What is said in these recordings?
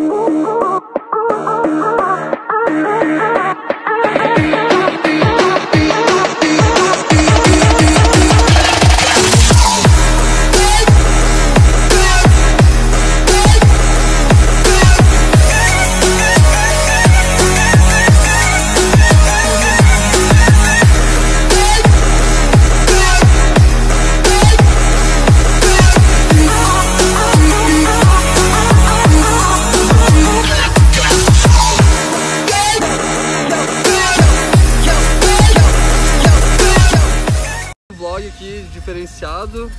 Oh, vlog aqui diferenciado.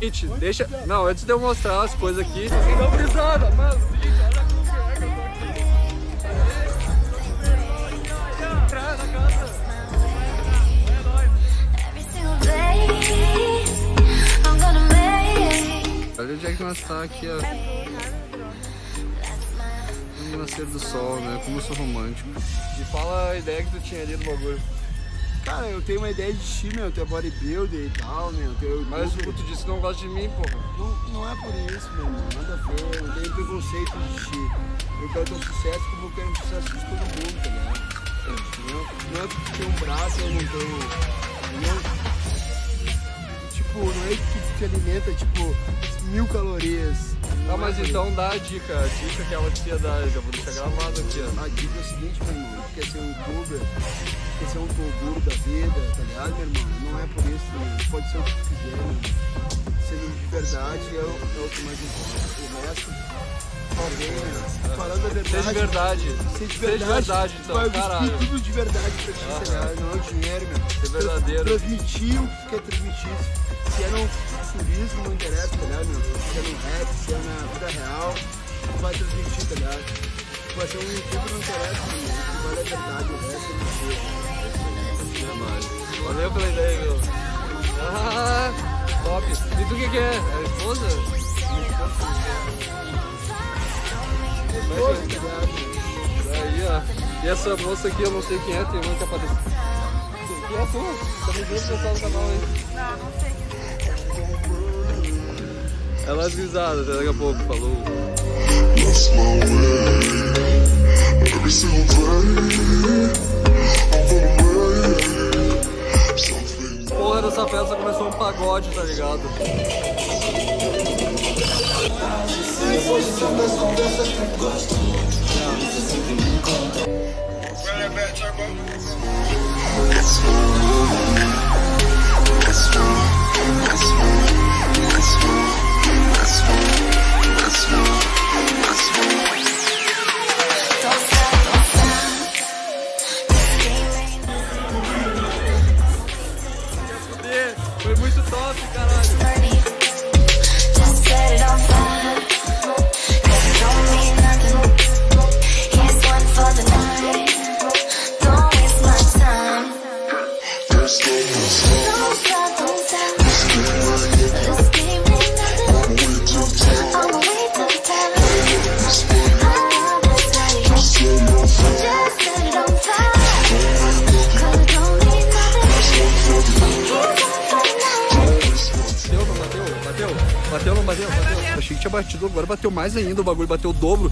Gente, deixa. Não, antes de eu mostrar as coisas aqui. Seguinte, olha onde é que nós tá aqui, ó. Nascer do sol, né? Como eu sou romântico. E fala a ideia que tu tinha ali do bagulho. Cara, eu tenho uma ideia de ti, meu, tu é bodybuilder e tal, meu. Teu Mas YouTube. tu disse que não gosta de mim, porra. Não, não é por isso, meu irmão, nada a ver, eu não tenho preconceito de ti. Eu quero teu sucesso como eu quero o sucesso de todo mundo, tá ligado? Não é porque tu tem um braço eu não tenho. É te alimenta, tipo, mil calorias. Tá, é mas então dá a dica. A dica que ela tinha dar. Já vou deixar gravado aqui, ó. A dica é o seguinte, meu irmão, tu quer ser um youtuber, tu quer ser um toguro da vida, tá ligado, meu irmão? Não é por isso, meu irmão. pode ser o que tu quiser, meu irmão. Sendo de verdade é o, é o que mais importa. O resto, alguém, falando a verdade. Seja de verdade. Seja de verdade, verdade, então, vai caralho. tudo de verdade pra ti, tá ligado? Não é o dinheiro, meu. Ser verdadeiro. Transmitir o que quer transmitir. Se é no turismo, não interessa, tá ligado, meu? Se é no rap, se é na vida real, vai transmitir, tá ligado? Vai ser um youtuber, não interessa, meu. Vale é a verdade, o resto é mentira. É Valeu pela ideia, meu. Ah, top. E tu o que, que é? É a esposa? Tá ligado? Aí, ó. E essa moça aqui, eu não sei quem é, tem uma que apareceu. Quem é tu? Também vê o pessoal do canal aí. Não, não sei quem é. Risadas, até daqui a pouco, falou. Dessa festa começou um pagode, tá ligado? Don't Foi muito top, caralho. Bateu, não bateu? Bateu? Achei que tinha batido, agora bateu mais ainda, o bagulho bateu o dobro.